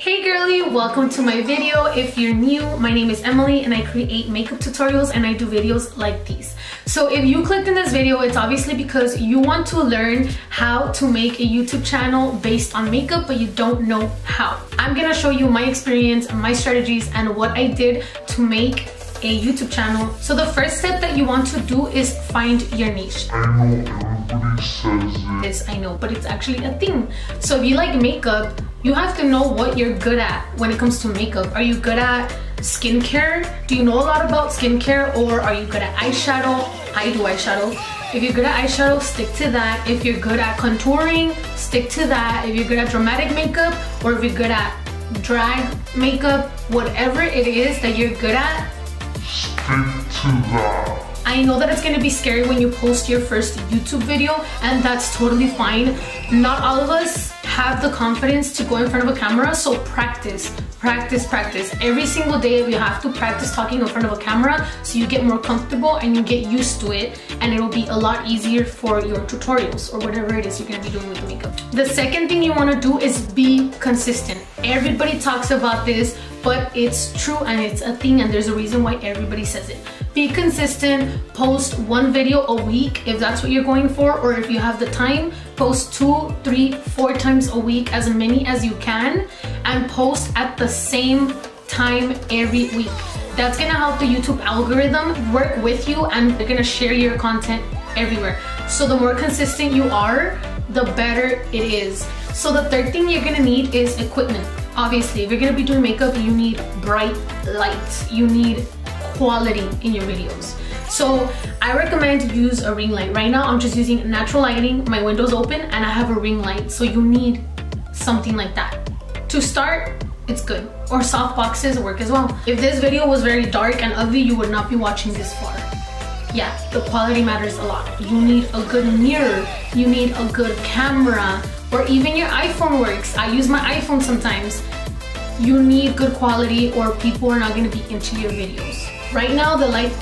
Hey girly, welcome to my video. If you're new, my name is Emily and I create makeup tutorials and I do videos like these. So if you clicked in this video, it's obviously because you want to learn how to make a YouTube channel based on makeup, but you don't know how. I'm gonna show you my experience, my strategies, and what I did to make a YouTube channel. So the first step that you want to do is find your niche. Everybody says it. This I know, but it's actually a thing. So if you like makeup, you have to know what you're good at when it comes to makeup. Are you good at skincare? Do you know a lot about skincare or are you good at eyeshadow? I do eyeshadow. If you're good at eyeshadow, stick to that. If you're good at contouring, stick to that. If you're good at dramatic makeup or if you're good at drag makeup, whatever it is that you're good at, Stick to that. I know that it's gonna be scary when you post your first YouTube video and that's totally fine. Not all of us have the confidence to go in front of a camera, so practice, practice, practice. Every single day you have to practice talking in front of a camera so you get more comfortable and you get used to it and it'll be a lot easier for your tutorials or whatever it is you're gonna be doing with the makeup. The second thing you wanna do is be consistent. Everybody talks about this, but it's true and it's a thing and there's a reason why everybody says it. Be consistent, post one video a week if that's what you're going for or if you have the time, post two, three, four times a week, as many as you can and post at the same time every week. That's gonna help the YouTube algorithm work with you and they're gonna share your content everywhere. So the more consistent you are, the better it is. So the third thing you're gonna need is equipment. Obviously, if you're gonna be doing makeup, you need bright lights. You need quality in your videos. So I recommend use a ring light. Right now I'm just using natural lighting, my window's open and I have a ring light. So you need something like that. To start, it's good. Or soft boxes work as well. If this video was very dark and ugly, you would not be watching this far. Yeah, the quality matters a lot. You need a good mirror, you need a good camera, or even your iPhone works. I use my iPhone sometimes. You need good quality or people are not gonna be into your videos. Right now, the light,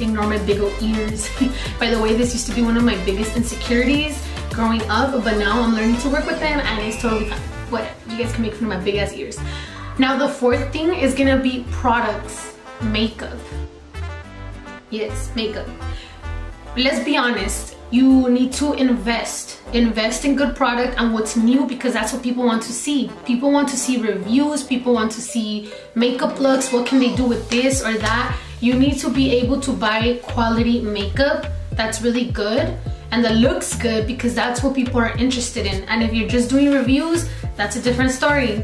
ignore my big old ears. By the way, this used to be one of my biggest insecurities growing up, but now I'm learning to work with them and it's totally fine. Whatever, you guys can make fun of my big ass ears. Now the fourth thing is gonna be products, makeup. Yes, makeup. Let's be honest, you need to invest. Invest in good product and what's new because that's what people want to see. People want to see reviews, people want to see makeup looks, what can they do with this or that. You need to be able to buy quality makeup that's really good and that looks good because that's what people are interested in. And if you're just doing reviews, that's a different story.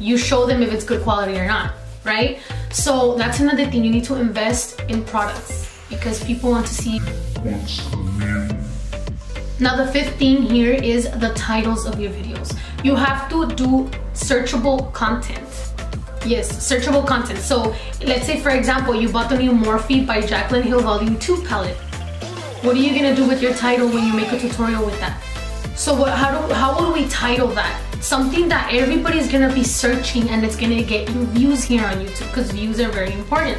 You show them if it's good quality or not, right? So that's another thing, you need to invest in products because people want to see What's new? now the fifth thing here is the titles of your videos. You have to do searchable content. Yes, searchable content. So let's say for example, you bought the new Morphe by Jaclyn Hill Volume 2 palette. What are you gonna do with your title when you make a tutorial with that? So what, how, do, how would we title that? Something that everybody's gonna be searching and it's gonna get you views here on YouTube because views are very important.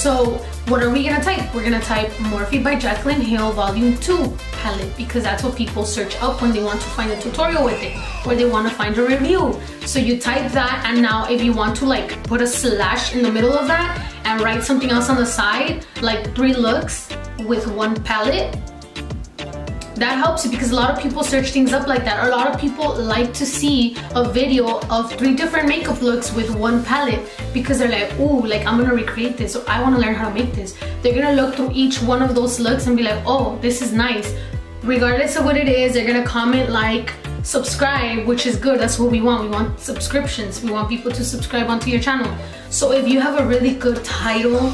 So what are we gonna type? We're gonna type Morphe by Jaclyn Hill Volume 2 palette because that's what people search up when they want to find a tutorial with it or they want to find a review. So you type that and now if you want to like put a slash in the middle of that and write something else on the side like three looks with one palette that helps you because a lot of people search things up like that. A lot of people like to see a video of three different makeup looks with one palette because they're like, ooh, like I'm gonna recreate this or I wanna learn how to make this. They're gonna look through each one of those looks and be like, oh, this is nice. Regardless of what it is, they're gonna comment like, subscribe, which is good. That's what we want. We want subscriptions. We want people to subscribe onto your channel. So if you have a really good title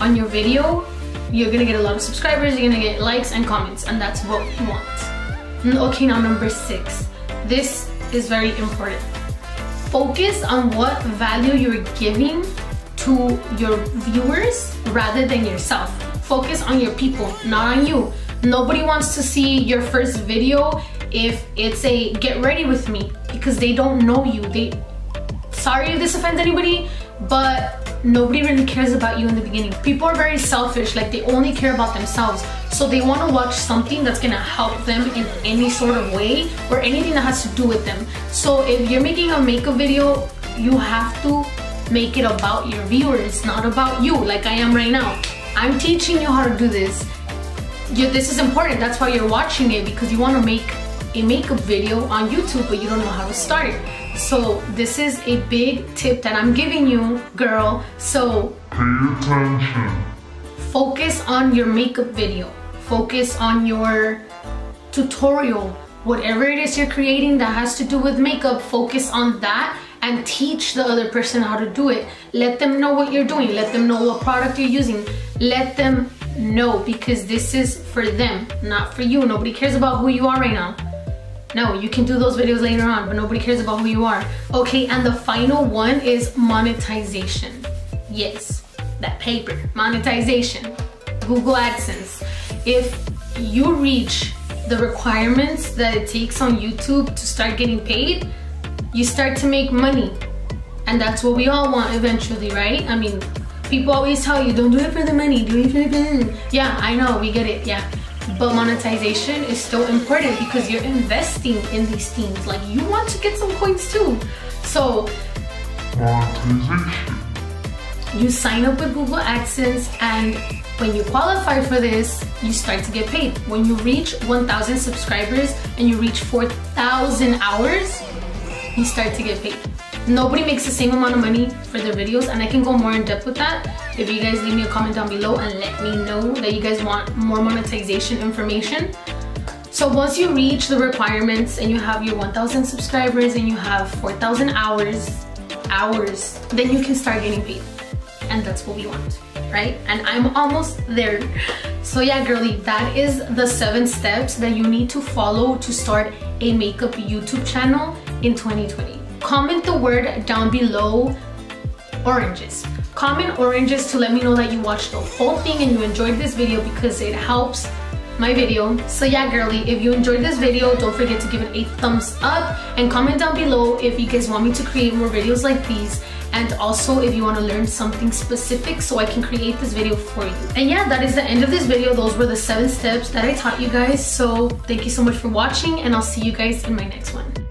on your video, you're gonna get a lot of subscribers, you're gonna get likes and comments, and that's what you want. Okay, now number six. This is very important. Focus on what value you're giving to your viewers rather than yourself. Focus on your people, not on you. Nobody wants to see your first video if it's a get ready with me because they don't know you. They sorry if this offends anybody, but nobody really cares about you in the beginning. People are very selfish, like they only care about themselves. So they want to watch something that's gonna help them in any sort of way or anything that has to do with them. So if you're making a makeup video, you have to make it about your viewers, not about you, like I am right now. I'm teaching you how to do this. You, this is important, that's why you're watching it because you wanna make a makeup video on YouTube, but you don't know how to start. it. So this is a big tip that I'm giving you, girl. So Pay attention. focus on your makeup video. Focus on your tutorial. Whatever it is you're creating that has to do with makeup, focus on that and teach the other person how to do it. Let them know what you're doing. Let them know what product you're using. Let them know because this is for them, not for you. Nobody cares about who you are right now. No, you can do those videos later on, but nobody cares about who you are. Okay, and the final one is monetization. Yes, that paper, monetization. Google AdSense. If you reach the requirements that it takes on YouTube to start getting paid, you start to make money. And that's what we all want eventually, right? I mean, people always tell you, don't do it for the money, do it for the money. Yeah, I know, we get it, yeah. But monetization is still important because you're investing in these things. Like you want to get some coins too. So Monetization. you sign up with Google AdSense and when you qualify for this, you start to get paid. When you reach 1,000 subscribers and you reach 4,000 hours, you start to get paid. Nobody makes the same amount of money for their videos and I can go more in depth with that if you guys leave me a comment down below and let me know that you guys want more monetization information. So once you reach the requirements and you have your 1,000 subscribers and you have 4,000 hours, hours, then you can start getting paid. And that's what we want, right? And I'm almost there. So yeah, girly, that is the seven steps that you need to follow to start a makeup YouTube channel in 2020. Comment the word down below, oranges. Comment oranges to let me know that you watched the whole thing and you enjoyed this video because it helps my video. So yeah, girly, if you enjoyed this video, don't forget to give it a thumbs up and comment down below if you guys want me to create more videos like these and also if you want to learn something specific so I can create this video for you. And yeah, that is the end of this video. Those were the seven steps that I taught you guys. So thank you so much for watching and I'll see you guys in my next one.